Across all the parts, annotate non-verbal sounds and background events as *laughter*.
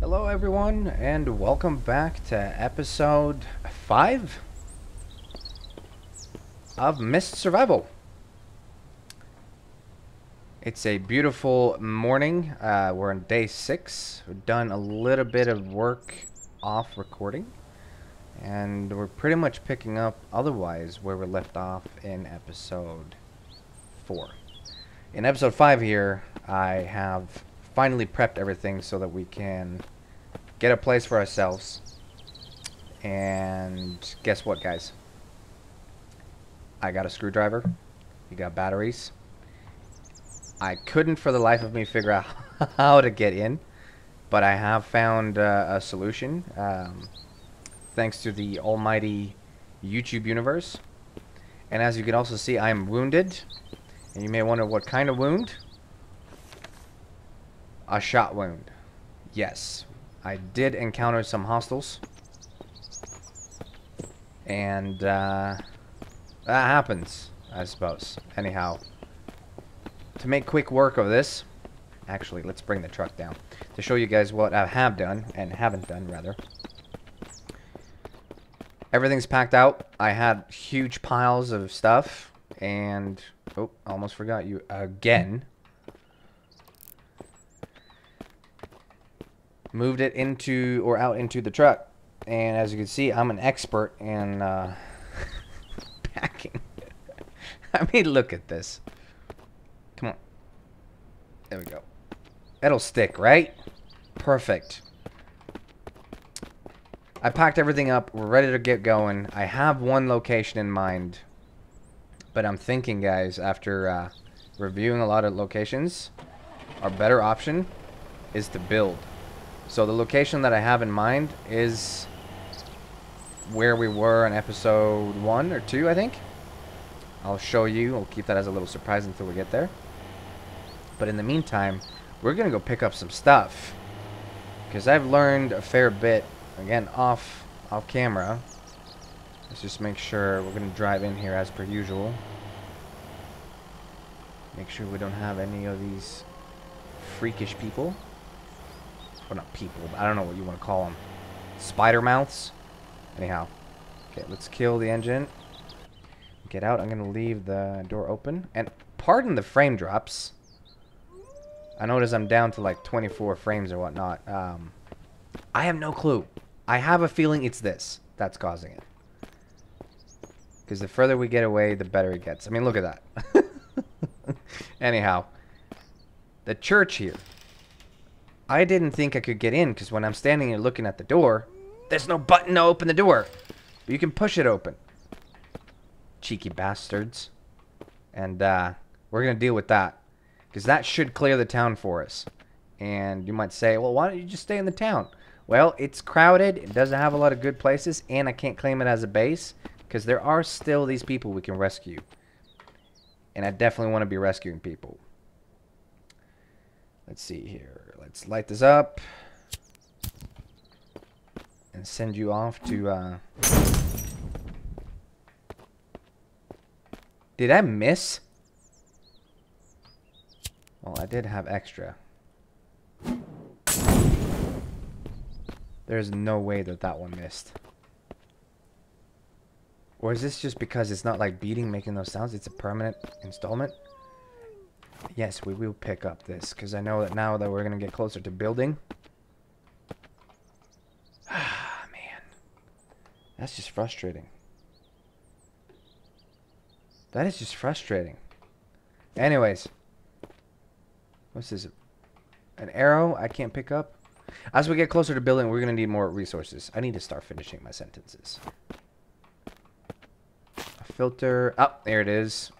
Hello, everyone, and welcome back to episode 5 of Mist Survival. It's a beautiful morning. Uh, we're on day 6. We've done a little bit of work off recording. And we're pretty much picking up otherwise where we left off in episode 4. In episode 5 here, I have finally prepped everything so that we can get a place for ourselves. And guess what, guys? I got a screwdriver. You got batteries. I couldn't for the life of me figure out *laughs* how to get in. But I have found uh, a solution. Um, thanks to the almighty YouTube universe. And as you can also see, I am wounded. And you may wonder what kind of wound? A shot wound. Yes. I did encounter some hostiles. And, uh, that happens, I suppose. Anyhow, to make quick work of this, actually, let's bring the truck down. To show you guys what I have done, and haven't done, rather. Everything's packed out. I had huge piles of stuff, and, oh, I almost forgot you again. moved it into or out into the truck. And as you can see, I'm an expert in uh, *laughs* packing. *laughs* I mean, look at this. Come on. There we go. It'll stick, right? Perfect. I packed everything up. We're ready to get going. I have one location in mind. But I'm thinking, guys, after uh, reviewing a lot of locations, our better option is to build. So the location that I have in mind is where we were in episode 1 or 2, I think. I'll show you. I'll keep that as a little surprise until we get there. But in the meantime, we're going to go pick up some stuff. Because I've learned a fair bit, again, off, off camera. Let's just make sure we're going to drive in here as per usual. Make sure we don't have any of these freakish people. Well, not people, I don't know what you want to call them. Spider mouths? Anyhow. Okay, let's kill the engine. Get out. I'm going to leave the door open. And pardon the frame drops. I notice I'm down to like 24 frames or whatnot. Um, I have no clue. I have a feeling it's this that's causing it. Because the further we get away, the better it gets. I mean, look at that. *laughs* Anyhow. The church here. I didn't think I could get in because when I'm standing here looking at the door, there's no button to open the door. But you can push it open. Cheeky bastards. And uh, we're going to deal with that. Because that should clear the town for us. And you might say, well, why don't you just stay in the town? Well, it's crowded. It doesn't have a lot of good places. And I can't claim it as a base. Because there are still these people we can rescue. And I definitely want to be rescuing people. Let's see here. Let's light this up. And send you off to, uh... Did I miss? Well, I did have extra. There's no way that that one missed. Or is this just because it's not like beating making those sounds? It's a permanent installment? Yes, we will pick up this, because I know that now that we're going to get closer to building. *sighs* Ah, man. That's just frustrating. That is just frustrating. Anyways. What's this? An arrow I can't pick up? As we get closer to building, we're going to need more resources. I need to start finishing my sentences. A filter. Oh, there it is.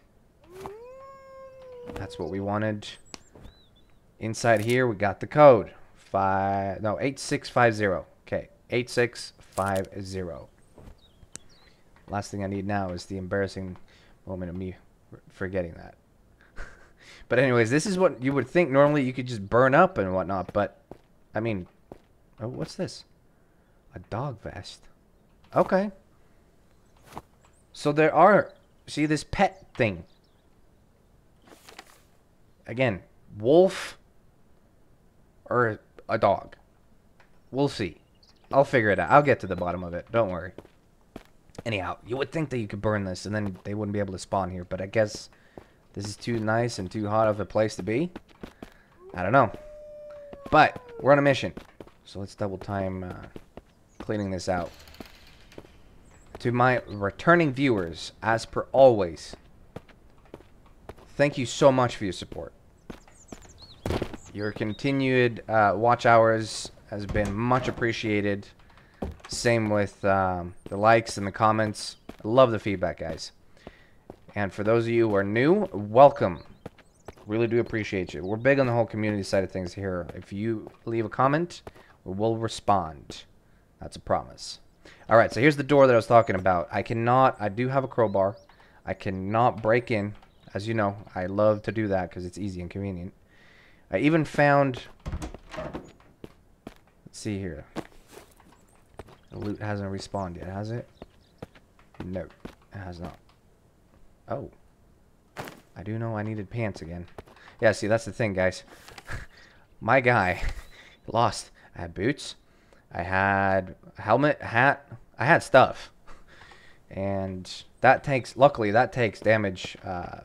That's what we wanted. Inside here, we got the code. Five, no, 8650. Okay, 8650. Last thing I need now is the embarrassing moment of me forgetting that. *laughs* but anyways, this is what you would think normally you could just burn up and whatnot. But, I mean, oh, what's this? A dog vest. Okay. So there are See this pet thing. Again, wolf or a dog. We'll see. I'll figure it out. I'll get to the bottom of it. Don't worry. Anyhow, you would think that you could burn this and then they wouldn't be able to spawn here, but I guess this is too nice and too hot of a place to be. I don't know. But we're on a mission. So let's double time uh, cleaning this out. To my returning viewers, as per always, thank you so much for your support. Your continued uh, watch hours has been much appreciated. Same with um, the likes and the comments. I love the feedback, guys. And for those of you who are new, welcome. Really do appreciate you. We're big on the whole community side of things here. If you leave a comment, we'll respond. That's a promise. Alright, so here's the door that I was talking about. I cannot, I do have a crowbar. I cannot break in. As you know, I love to do that because it's easy and convenient. I even found... Let's see here. The loot hasn't respawned yet, has it? No, it has not. Oh. I do know I needed pants again. Yeah, see, that's the thing, guys. *laughs* My guy *laughs* lost. I had boots. I had helmet, hat. I had stuff. And that takes, luckily, that takes damage, uh,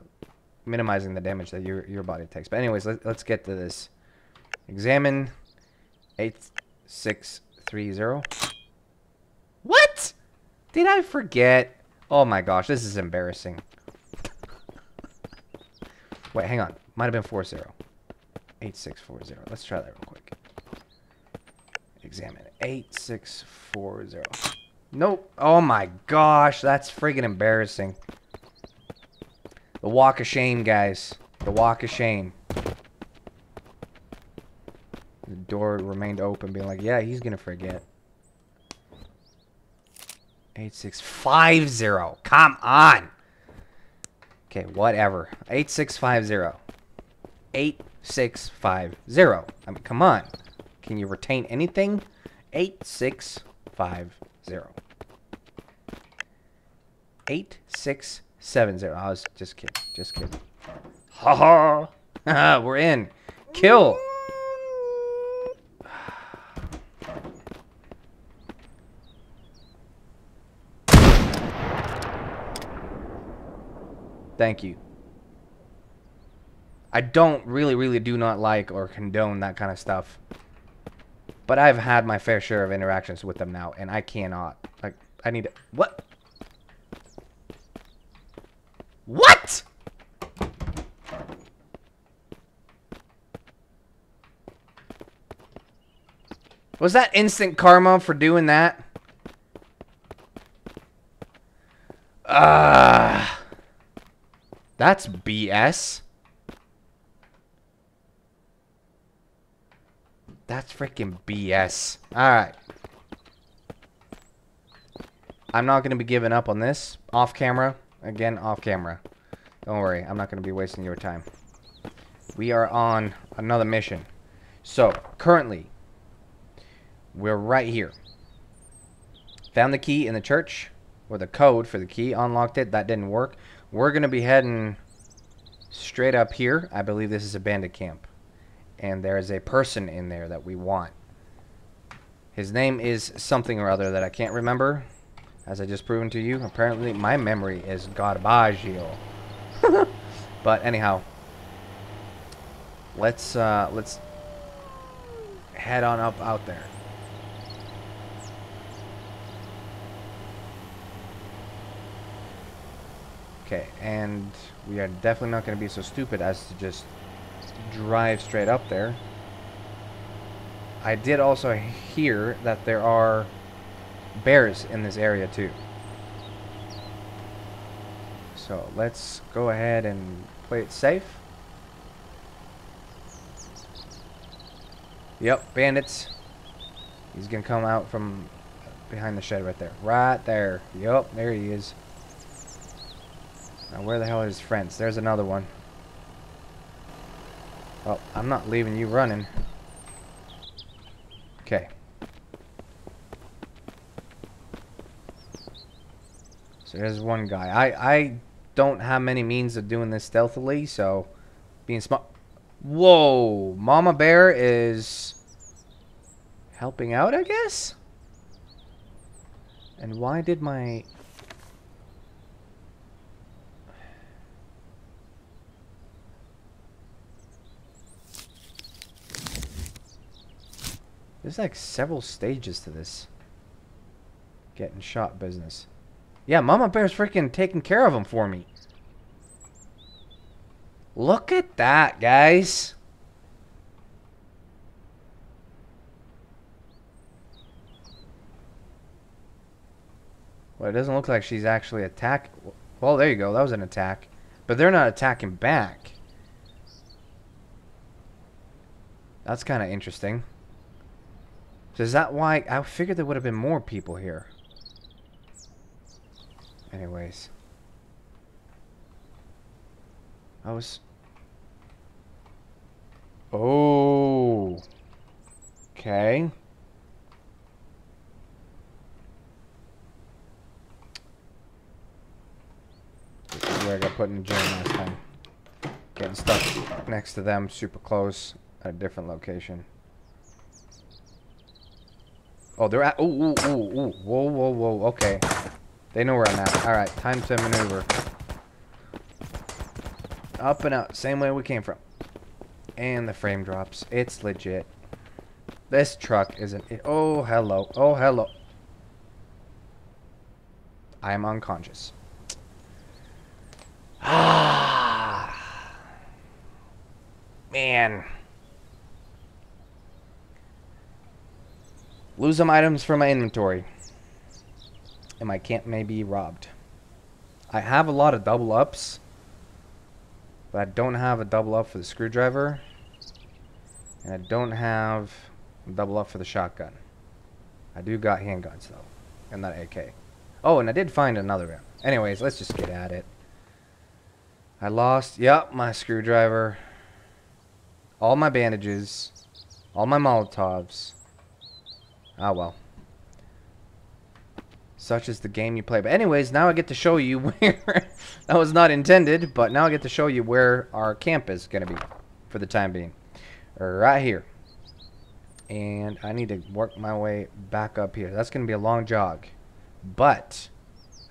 minimizing the damage that your, your body takes. But anyways, let, let's get to this. Examine 8630. What? Did I forget? Oh my gosh, this is embarrassing. Wait, hang on. Might have been 40. 8640. Let's try that real quick. Examine. 8640. Nope. Oh my gosh, that's friggin' embarrassing. The walk of shame, guys. The walk of shame. The door remained open, being like, yeah, he's gonna forget. 8650. Come on. Okay, whatever. 8650. 8650. I mean, come on. Can you retain anything? 8650. 8670. I was just kidding. Just kidding. Ha ha. *laughs* We're in. Kill. Thank you. I don't really, really do not like or condone that kind of stuff. But I've had my fair share of interactions with them now, and I cannot. Like, I need to... What? What? Was that instant karma for doing that? Ah. Uh... That's BS. That's freaking BS. Alright. I'm not going to be giving up on this. Off camera. Again, off camera. Don't worry. I'm not going to be wasting your time. We are on another mission. So, currently, we're right here. Found the key in the church. Or the code for the key. Unlocked it. That didn't work. We're going to be heading straight up here. I believe this is a bandit camp. And there is a person in there that we want. His name is something or other that I can't remember. As I just proven to you. Apparently my memory is Garbaggio. *laughs* but anyhow. Let's uh, let's head on up out there. Okay, and we are definitely not going to be so stupid as to just drive straight up there. I did also hear that there are bears in this area too. So let's go ahead and play it safe. Yep, bandits. He's going to come out from behind the shed right there. Right there. Yep, there he is. Now where the hell his friends? There's another one. Well, I'm not leaving you running. Okay. So there's one guy. I, I don't have many means of doing this stealthily, so being smart. Whoa, Mama Bear is helping out, I guess? And why did my... There's like several stages to this. Getting shot business. Yeah, Mama Bear's freaking taking care of him for me. Look at that, guys. Well, it doesn't look like she's actually attacking. Well, there you go. That was an attack. But they're not attacking back. That's kind of interesting. So is that why... I figured there would have been more people here. Anyways. I was... Oh. Okay. This is where I got put in jail last time. Getting stuck next to them, super close, at a different location. Oh, they're at. Ooh, ooh, ooh, ooh. Whoa, whoa, whoa. Okay. They know where I'm at. Alright, time to maneuver. Up and out. Same way we came from. And the frame drops. It's legit. This truck isn't... Oh, hello. Oh, hello. I am unconscious. Ah. *sighs* Man. Lose some items from my inventory. And my camp may be robbed. I have a lot of double ups. But I don't have a double up for the screwdriver. And I don't have a double up for the shotgun. I do got handguns though. And that AK. Oh, and I did find another one. Anyways, let's just get at it. I lost, yep, my screwdriver. All my bandages. All my Molotovs. Ah, well. Such is the game you play. But anyways, now I get to show you *laughs* where... *laughs* that was not intended, but now I get to show you where our camp is going to be for the time being. Right here. And I need to work my way back up here. That's going to be a long jog. But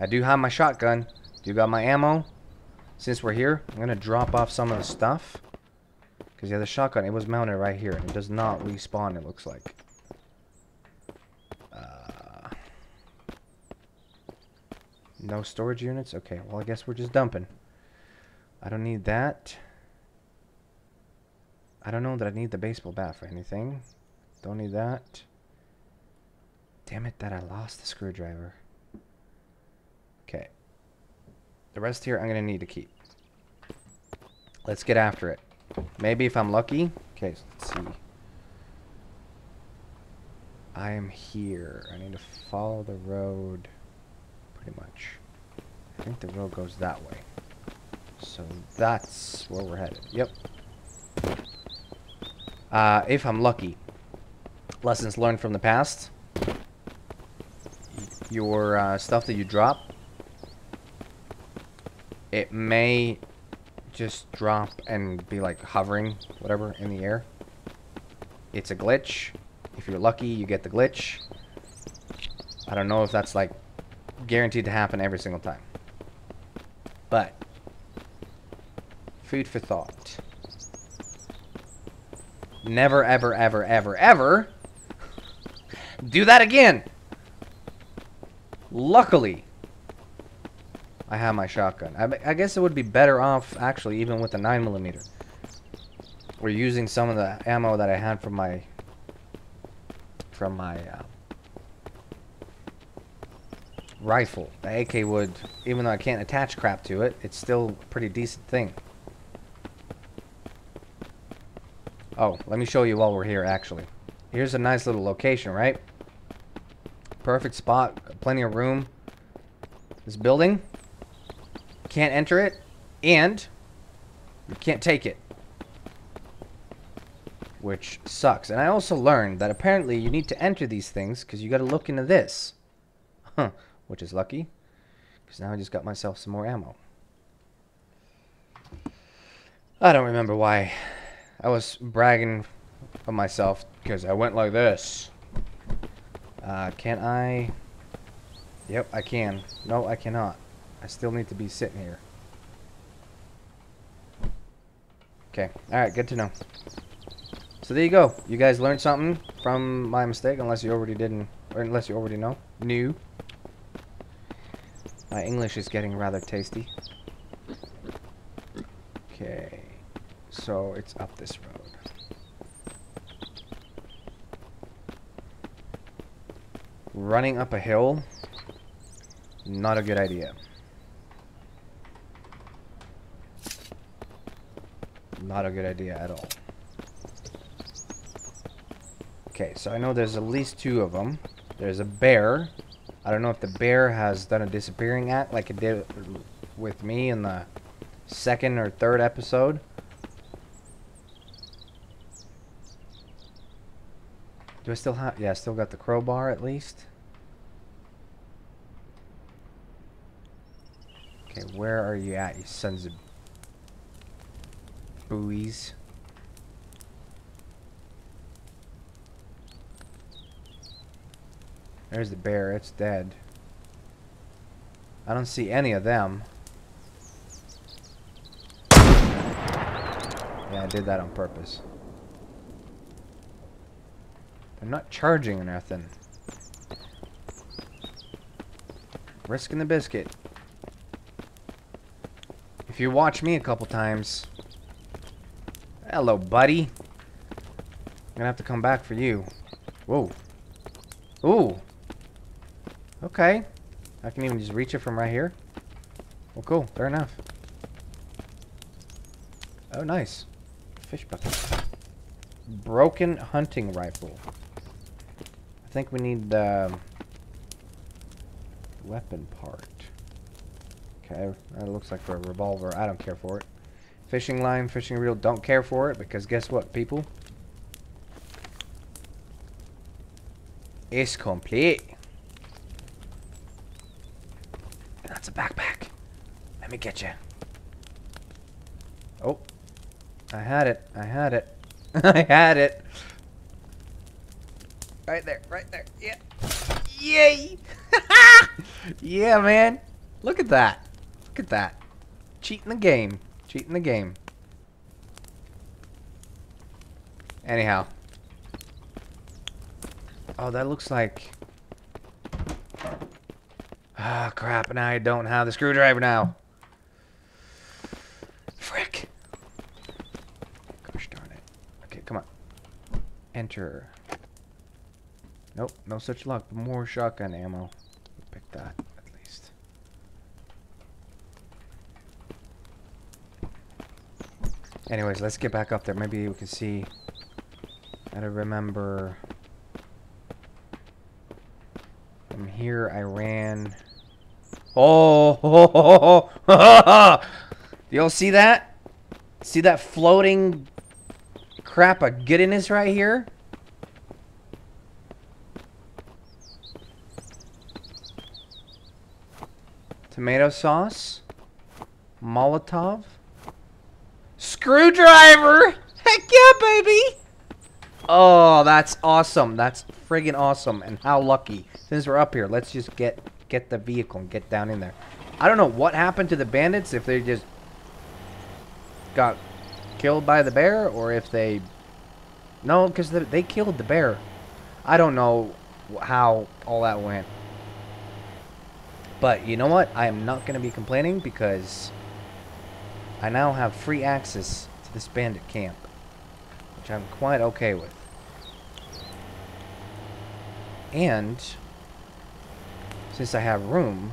I do have my shotgun. Do you got my ammo. Since we're here, I'm going to drop off some of the stuff. Because yeah, the shotgun, it was mounted right here. And it does not respawn, it looks like. No storage units? Okay, well I guess we're just dumping. I don't need that. I don't know that I need the baseball bat for anything. Don't need that. Damn it that I lost the screwdriver. Okay. The rest here I'm going to need to keep. Let's get after it. Maybe if I'm lucky. Okay, so let's see. I am here. I need to follow the road pretty much. I think the road goes that way. So that's where we're headed. Yep. Uh, if I'm lucky. Lessons learned from the past. Your uh, stuff that you drop. It may just drop and be like hovering, whatever, in the air. It's a glitch. If you're lucky, you get the glitch. I don't know if that's like guaranteed to happen every single time. But, food for thought. Never, ever, ever, ever, ever do that again. Luckily, I have my shotgun. I, I guess it would be better off, actually, even with the 9mm. We're using some of the ammo that I had from my from my uh, rifle. The AK would, even though I can't attach crap to it, it's still a pretty decent thing. Oh, let me show you while we're here, actually. Here's a nice little location, right? Perfect spot, plenty of room. This building, can't enter it, and you can't take it. Which sucks. And I also learned that apparently you need to enter these things because you got to look into this. Huh which is lucky, because now I just got myself some more ammo. I don't remember why. I was bragging of myself because I went like this. Uh, can I? Yep, I can. No, I cannot. I still need to be sitting here. Okay. Alright, good to know. So there you go. You guys learned something from my mistake, unless you already didn't, or unless you already know. Knew. My English is getting rather tasty. Okay. So it's up this road. Running up a hill, not a good idea. Not a good idea at all. Okay, so I know there's at least two of them. There's a bear. I don't know if the bear has done a disappearing act like it did with me in the second or third episode. Do I still have... Yeah, I still got the crowbar at least. Okay, where are you at, you sons of buoys? There's the bear. It's dead. I don't see any of them. Yeah, I did that on purpose. I'm not charging or nothing. Risking the biscuit. If you watch me a couple times... Hello, buddy. I'm gonna have to come back for you. Whoa. Ooh. Okay. I can even just reach it from right here. Well, cool. Fair enough. Oh, nice. Fish bucket. Broken hunting rifle I think we need the um, weapon part. Okay, that looks like a revolver. I don't care for it. Fishing line, fishing reel, don't care for it because guess what, people? It's complete. That's a backpack. Let me get you. Oh. I had it. I had it. *laughs* I had it. Right there, right there. Yeah. Yay! *laughs* yeah, man. Look at that. Look at that. Cheating the game. Cheating the game. Anyhow. Oh, that looks like... Ah, crap. Now I don't have the screwdriver now. Frick. Gosh darn it. Okay, come on. Enter. Nope, no such luck. More shotgun ammo. We Pick that, at least. Anyways, let's get back up there. Maybe we can see. I don't remember. From here, I ran. Oh Do *laughs* y'all see that? See that floating crap of goodness right here? Tomato sauce. Molotov. Screwdriver! Heck yeah, baby! Oh, that's awesome. That's friggin' awesome. And how lucky. Since we're up here, let's just get get the vehicle and get down in there. I don't know what happened to the bandits, if they just got killed by the bear, or if they... No, because they killed the bear. I don't know how all that went. But you know what? I am not going to be complaining because I now have free access to this bandit camp. Which I'm quite okay with. And since I have room,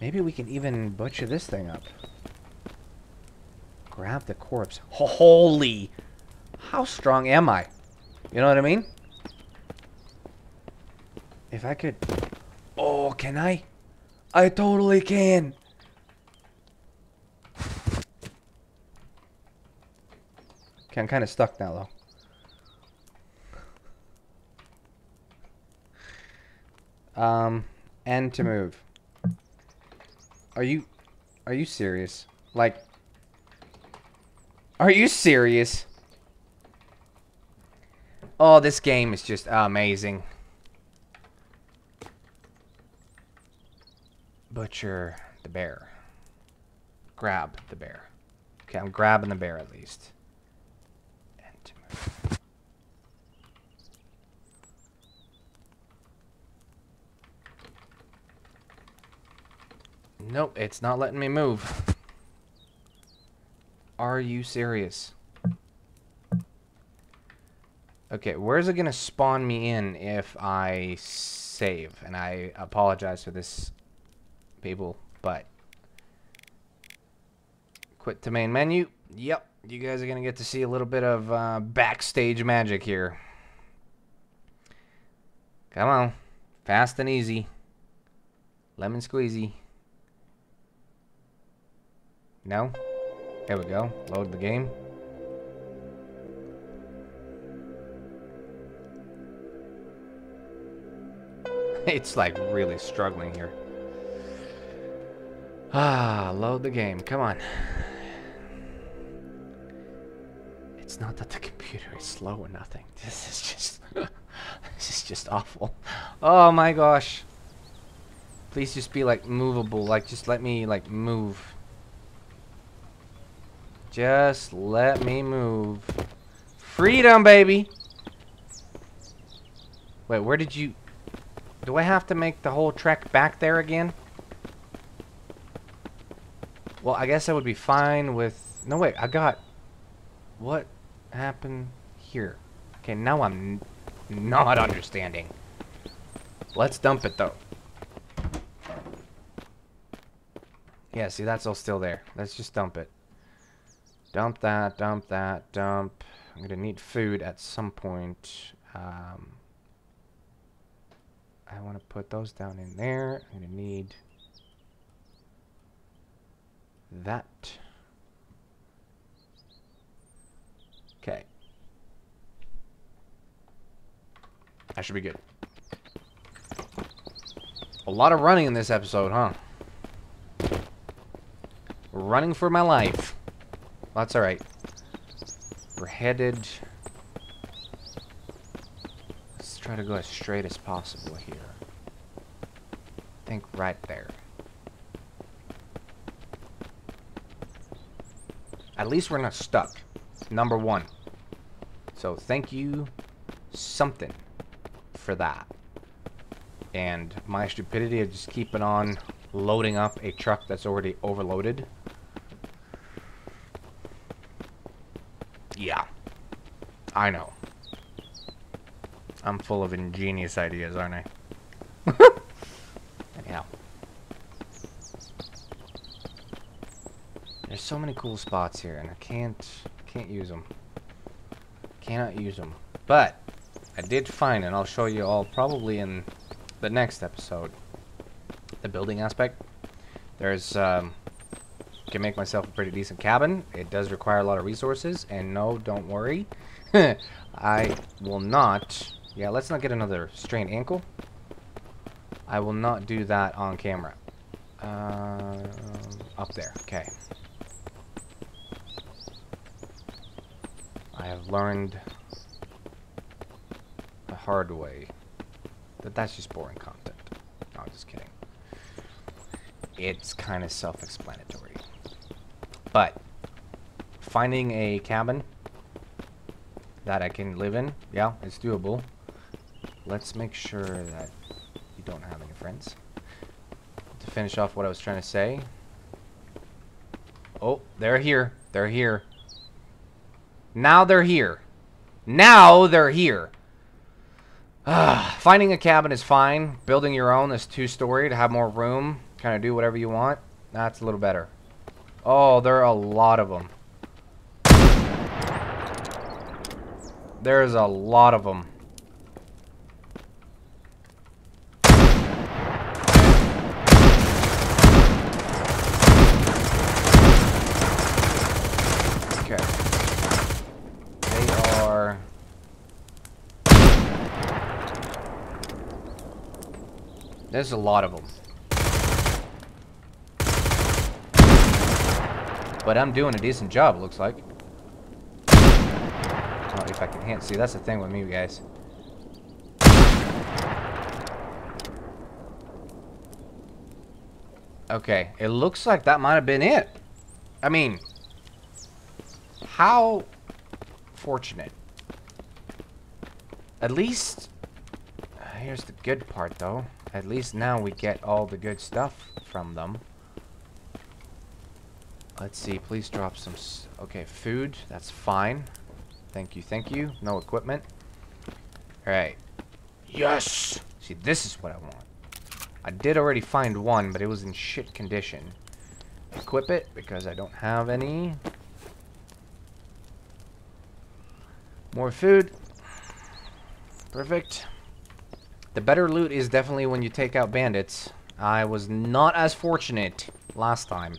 maybe we can even butcher this thing up. Grab the corpse. Holy! How strong am I? You know what I mean? If I could... Oh, can I? I totally can. Okay, I'm kind of stuck now, though. Um, and to move. Are you... Are you serious? Like, are you serious? Oh, this game is just amazing. Butcher the bear. Grab the bear. Okay, I'm grabbing the bear at least. Nope, it's not letting me move. Are you serious? Okay, where's it going to spawn me in if I save? And I apologize for this, people, but... Quit to main menu. Yep, you guys are going to get to see a little bit of uh, backstage magic here. Come on. Fast and easy. Lemon squeezy. No? There we go. Load the game. *laughs* it's like really struggling here. Ah, load the game. Come on. It's not that the computer is slow or nothing. *laughs* This is just... *laughs* this is just awful. Oh my gosh. Please just be like movable. Like just let me like move. Just let me move. Freedom, baby! Wait, where did you... Do I have to make the whole trek back there again? Well, I guess I would be fine with... No, wait, I got... What happened here? Okay, now I'm not understanding. Let's dump it, though. Yeah, see, that's all still there. Let's just dump it. Dump that, dump that, dump. I'm going to need food at some point. Um, I want to put those down in there. I'm going to need that. Okay. That should be good. A lot of running in this episode, huh? Running for my life. That's alright. We're headed... Let's try to go as straight as possible here. I think right there. At least we're not stuck. Number one. So thank you something for that. And my stupidity of just keeping on loading up a truck that's already overloaded Yeah. I know. I'm full of ingenious ideas, aren't I? Anyhow. There's so many cool spots here, and I can't can't use them. Cannot use them. But, I did find, and I'll show you all probably in the next episode, the building aspect. There's, um, can make myself a pretty decent cabin. It does require a lot of resources, and no, don't worry. *laughs* I will not... Yeah, let's not get another strained ankle. I will not do that on camera. Uh, up there, okay. I have learned the hard way that that's just boring content. No, I'm just kidding. It's kind of self-explanatory. But finding a cabin that I can live in, yeah, it's doable. Let's make sure that you don't have any friends. To finish off what I was trying to say. Oh, they're here. They're here. Now they're here. Now they're here. Uh, finding a cabin is fine. Building your own is two-story to have more room. Kind of do whatever you want. That's a little better. Oh, there are a lot of them. There's a lot of them. Okay. They are... There's a lot of them. But I'm doing a decent job, it looks like. Oh, if I can hit. See, that's the thing with me, guys. Okay, it looks like that might have been it. I mean, how fortunate. At least, here's the good part though. At least now we get all the good stuff from them. Let's see, please drop some... okay, food, that's fine. Thank you, thank you. No equipment. Alright. Yes! See, this is what I want. I did already find one, but it was in shit condition. Equip it, because I don't have any. More food. Perfect. The better loot is definitely when you take out bandits. I was not as fortunate last time.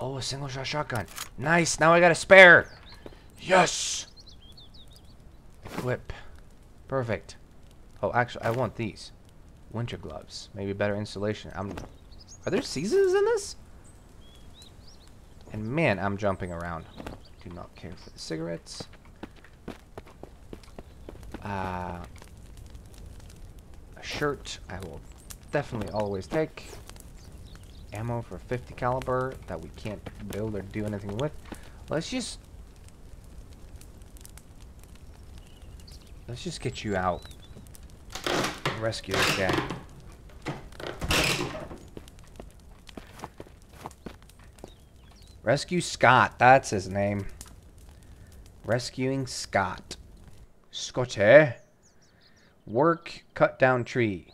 Oh, a single shot shotgun. Nice, now I got a spare. Yes! Equip. Perfect. Oh, actually, I want these. Winter gloves. Maybe better insulation. I'm... Are there seasons in this? And man, I'm jumping around. Do not care for the cigarettes. Uh, shirt I will definitely always take. Ammo for 50 caliber that we can't build or do anything with. Let's just... Let's just get you out rescue this guy. Rescue Scott. That's his name. Rescuing Scott. Scotty. Work, cut down tree.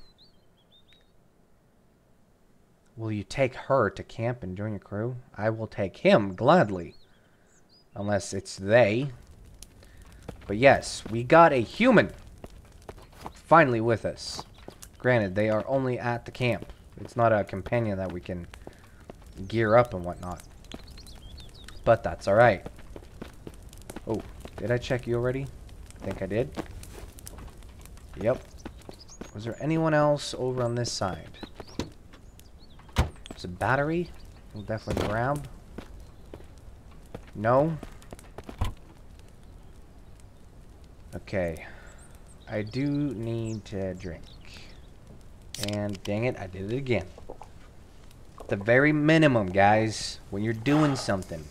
Will you take her to camp and join your crew? I will take him, gladly. Unless it's they. But yes, we got a human finally with us. Granted, they are only at the camp. It's not a companion that we can gear up and whatnot. But that's alright. Oh, did I check you already? I think I did. Yep. Was there anyone else over on this side? There's a battery. We'll definitely grab. No. Okay. I do need to drink. And dang it, I did it again. The very minimum, guys, when you're doing something.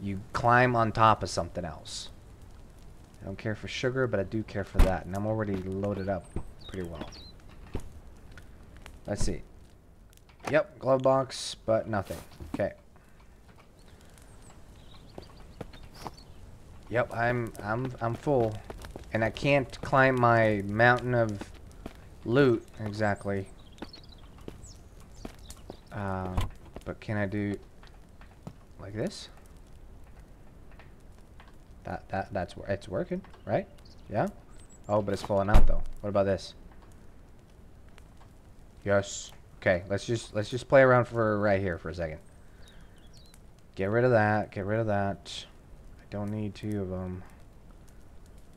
You climb on top of something else. I don't care for sugar, but I do care for that. And I'm already loaded up pretty well. Let's see. Yep, glove box, but nothing. Okay. Yep, I'm I'm I'm full. And I can't climb my mountain of loot exactly. Uh, but can I do like this? That that that's it's working, right? Yeah. Oh, but it's falling out though. What about this? Yes. Okay, let's just let's just play around for right here for a second. Get rid of that. Get rid of that. I don't need two of them.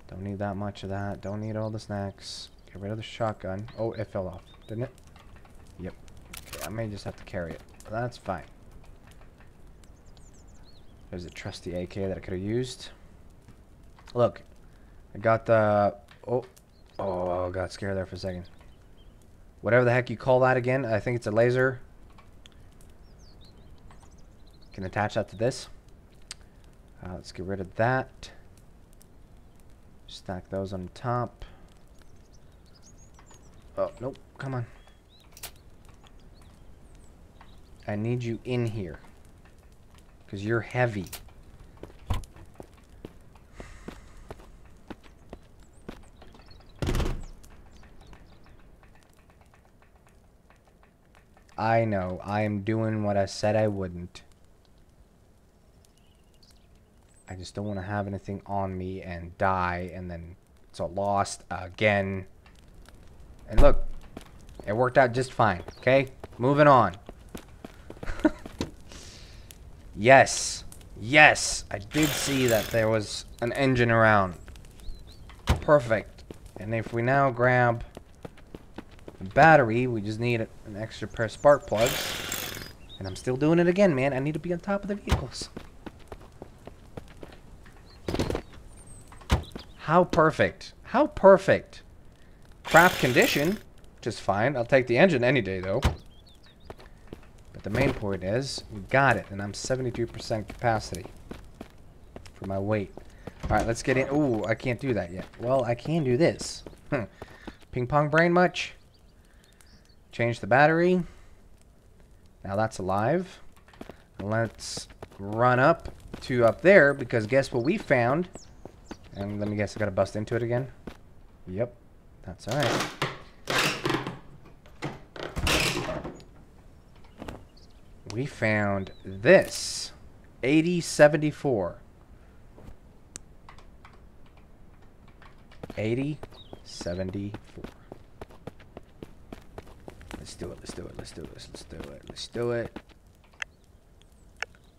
Don't need that much of that. Don't need all the snacks. Get rid of the shotgun. Oh, it fell off, didn't it? Yep. Okay, I may just have to carry it. That's fine. There's a trusty AK that I could have used. Look, I got the... Oh, oh, got scared there for a second. Whatever the heck you call that again. I think it's a laser. Can attach that to this. Uh, let's get rid of that. Stack those on top. Oh, nope. Come on. I need you in here. Because you're heavy. I know. I am doing what I said I wouldn't. I just don't want to have anything on me and die and then it's all lost again. And look, it worked out just fine, okay? Moving on. *laughs* yes. Yes, I did see that there was an engine around. Perfect. And if we now grab battery. We just need an extra pair of spark plugs. And I'm still doing it again, man. I need to be on top of the vehicles. How perfect. How perfect. Craft condition. Just fine. I'll take the engine any day, though. But the main point is, we got it. And I'm 72% capacity for my weight. Alright, let's get in. Ooh, I can't do that yet. Well, I can do this. *laughs* Ping pong brain much? Change the battery. Now that's alive. Let's run up to up there because guess what we found? And let me guess, I gotta bust into it again. Yep, that's alright. We found this. 8074. 8074. Let's do it, let's do it, let's do it, let's do it, let's do it.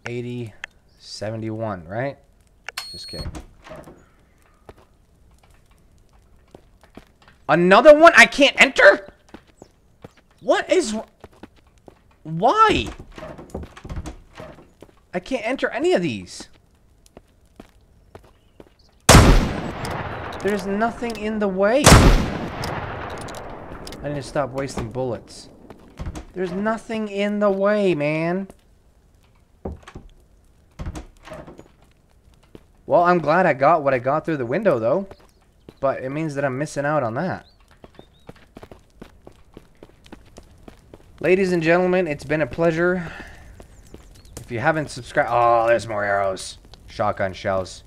80, 71, right? Just kidding. Another one I can't enter? What is... Why? I can't enter any of these. There's nothing in the way. I need to stop wasting bullets. There's nothing in the way, man. Well, I'm glad I got what I got through the window, though. But it means that I'm missing out on that. Ladies and gentlemen, it's been a pleasure. If you haven't subscribed... Oh, there's more arrows. Shotgun shells.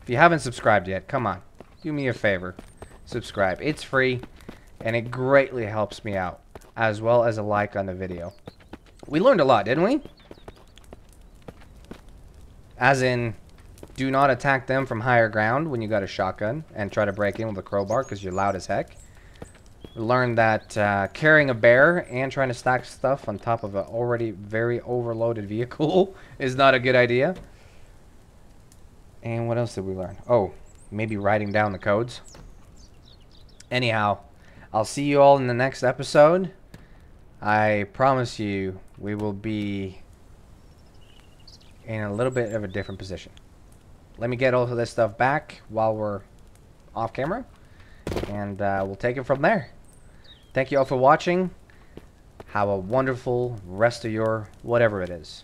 If you haven't subscribed yet, come on. Do me a favor. Subscribe. It's free and it greatly helps me out, as well as a like on the video. We learned a lot, didn't we? As in, do not attack them from higher ground when you got a shotgun and try to break in with a crowbar because you're loud as heck. We learned that uh, carrying a bear and trying to stack stuff on top of an already very overloaded vehicle *laughs* is not a good idea. And what else did we learn? Oh, maybe writing down the codes. Anyhow, I'll see you all in the next episode. I promise you we will be in a little bit of a different position. Let me get all of this stuff back while we're off camera. And uh, we'll take it from there. Thank you all for watching. Have a wonderful rest of your whatever it is.